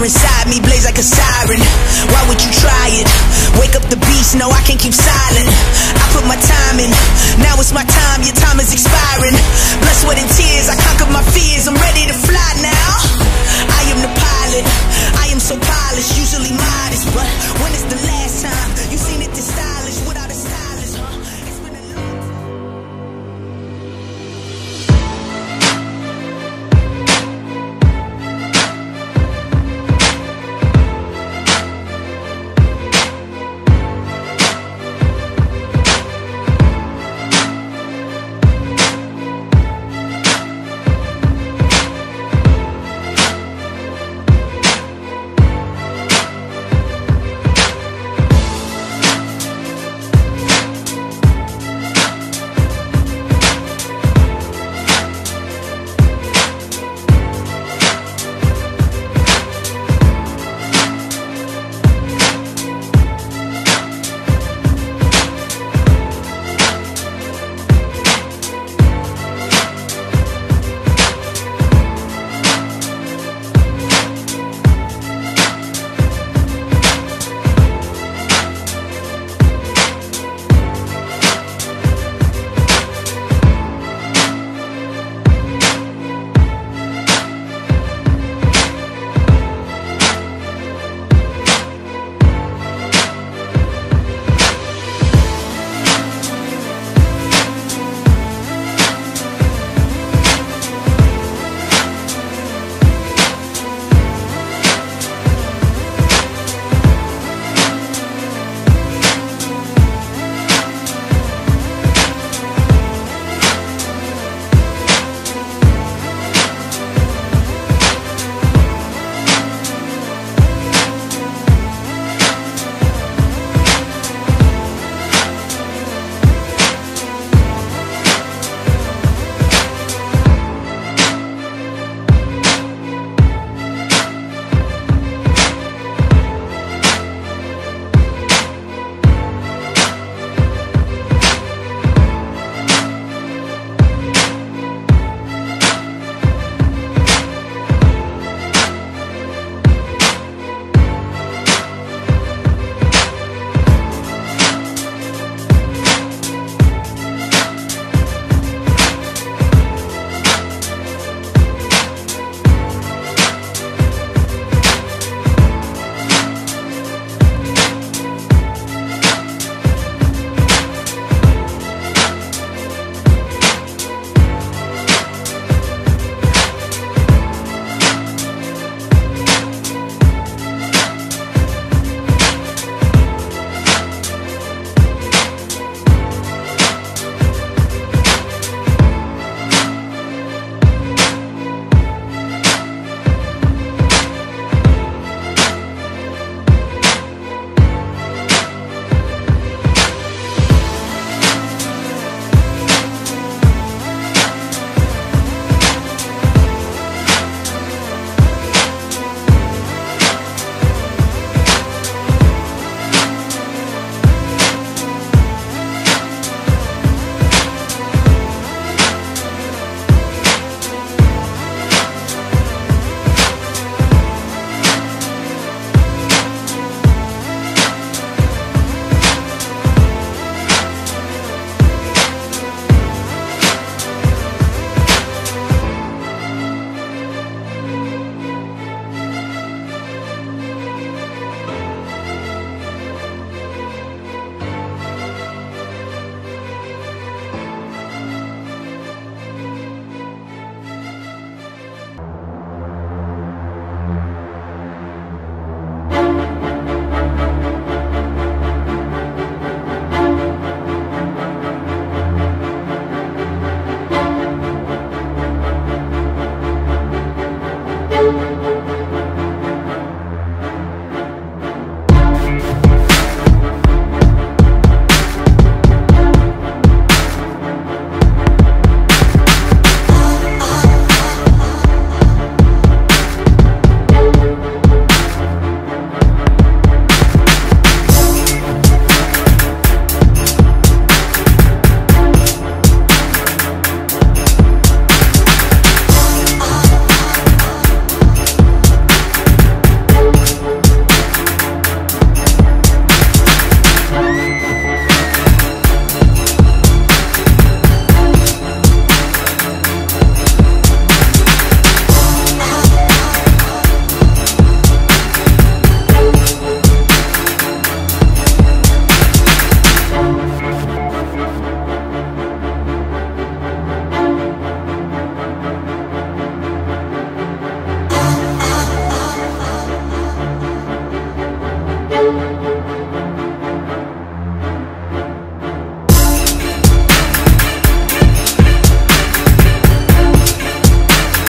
fire inside me blaze like a siren. Why would you try it? Wake up the beast, no I can't keep silent. I put my time in, now it's my time, your time is expiring. Blood, sweat and tears, I conquered my fears, I'm ready to fly now. I am the pilot, I am so polished, usually modest But when is the last